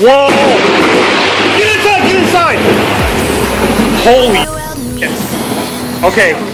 Whoa! Get inside! Get inside! Holy. Okay.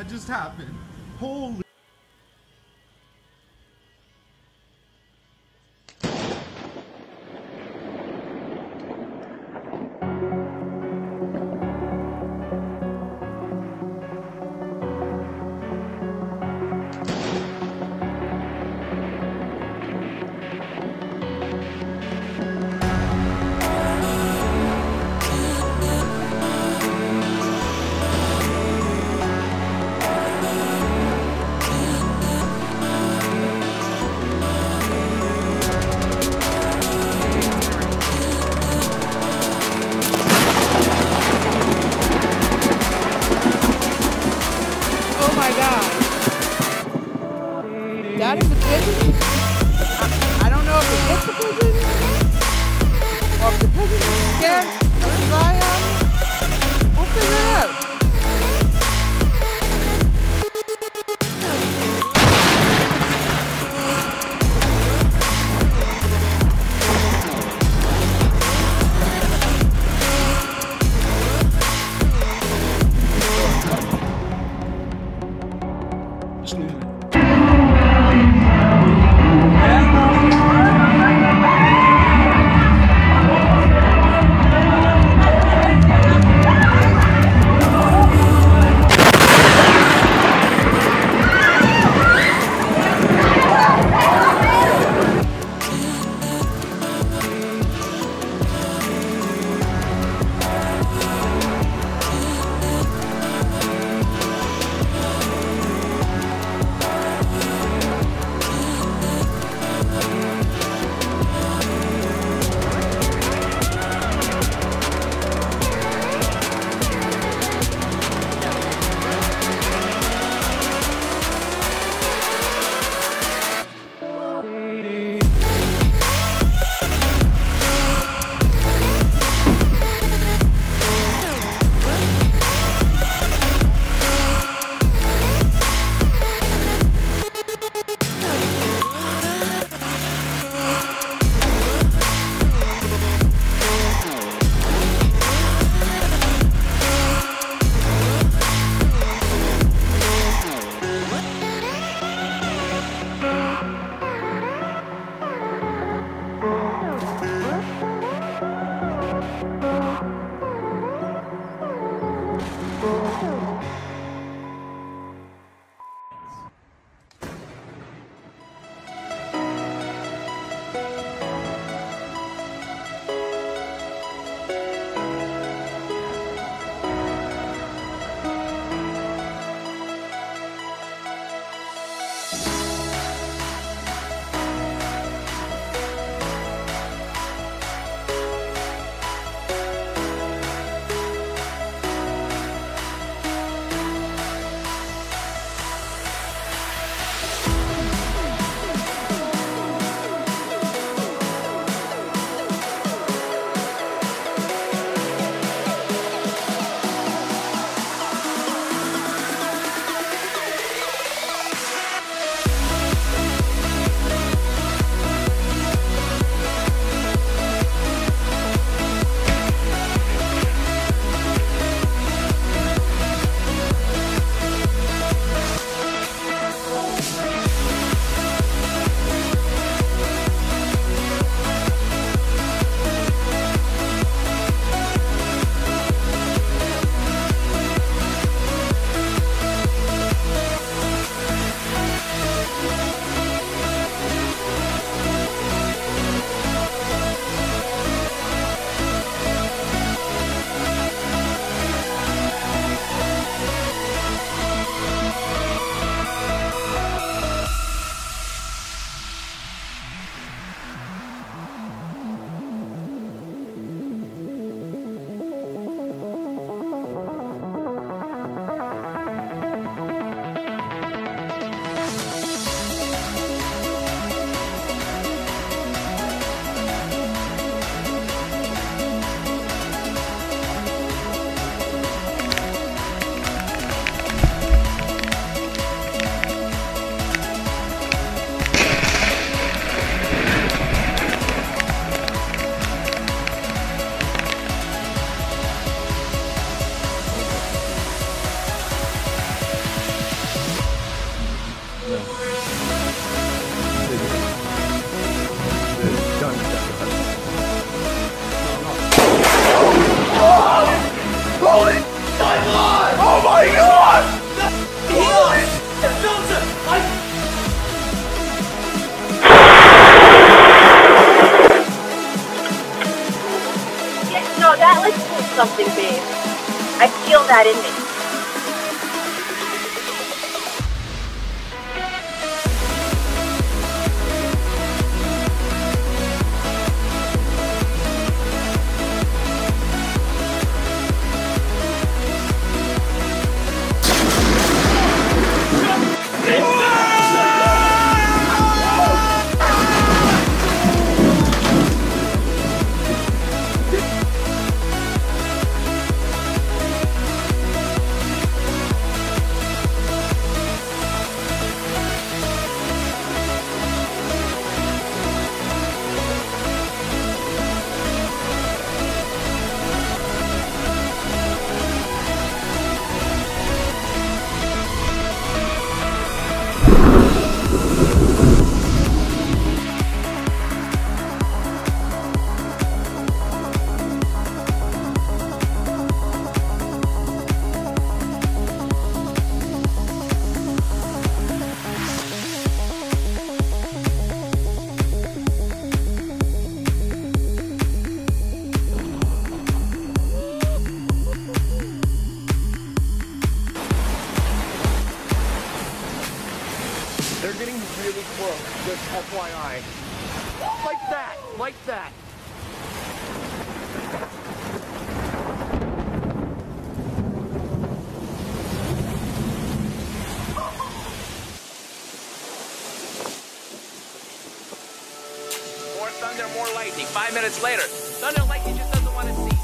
That just happened. Holy. United Nations. pretty close, just FYI. Like that, like that. More thunder, more lightning. Five minutes later, thunder lightning just doesn't want to see.